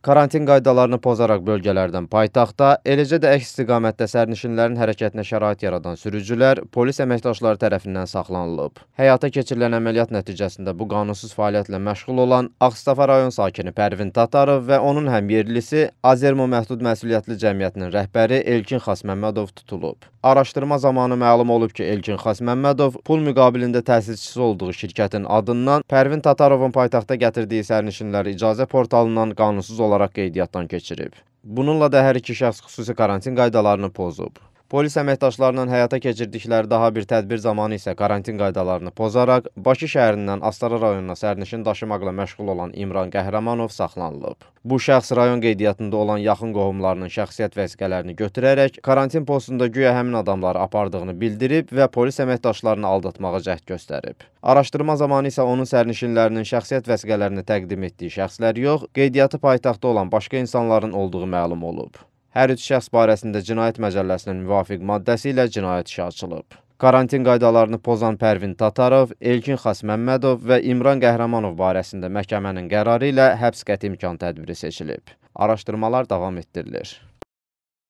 Karantin qaydalarını pozaraq bölgələrdən paytaxtda, eləcə də əks istiqamətdə sərnişinlərin hərəkətinə şərait yaradan sürücülər polis əməkdaşları tərəfindən saxlanılıb. Həyata keçirilən əməliyyat nəticəsində bu qanunsuz fəaliyyətlə məşğul olan Ağstafa rayon sakini Pərvin Tatarov və onun həmyerlisi Azermo Məhdud Məsuliyyətli Cəmiyyətinin rəhbəri Elkin Xasməmmədov tutulub. Araşdırma zamanı məlum olub ki, Elkin Xasməmmədov pul müqabilində təsisçisi olduğu şirkətin adından Pərvin Tatarovun paytaxta gətirdiyi sərnişinləri icazə portalından qanunsuz olaraq qeydiyyatdan keçirib. Bununla da hər iki şəxs xüsusi karantin qaydalarını pozub. Polis əməkdaşlarının həyata keçirdikləri daha bir tədbir zamanı isə karantin qaydalarını pozaraq Bakı şəhərindən Astara rayonuna sərnişin daşımaqla məşğul olan İmran Qəhrəmanov saxlanılıb. Bu şəxs rayon qeydiyyatında olan yaxın qohumlarının şəxsiyyət vəsiqələrini götürərək karantin postunda güya həmin adamları apardığını bildirib və polis əməkdaşlarını aldatmağa cəhd göstərib. Araşdırma zamanı isə onun sərnişinlərinin şəxsiyyət vəsiqələrini təqdim etdiyi şəxslər yox, qeydiyyatı paytaxtda olan başqa insanların olduğu məlum olub. Hər üç şəxs barəsində Cinayət Məcəlləsinin müvafiq maddəsi ilə cinayət işi açılıb. Karantin qaydalarını pozan Pərvin Tatarov, Elkin Xasməmmədov və İmran Qəhrəmanov barəsində məhkəmənin qərarı ilə həbs qəti imkan tədbiri seçilib. Araşdırmalar davam etdirilir.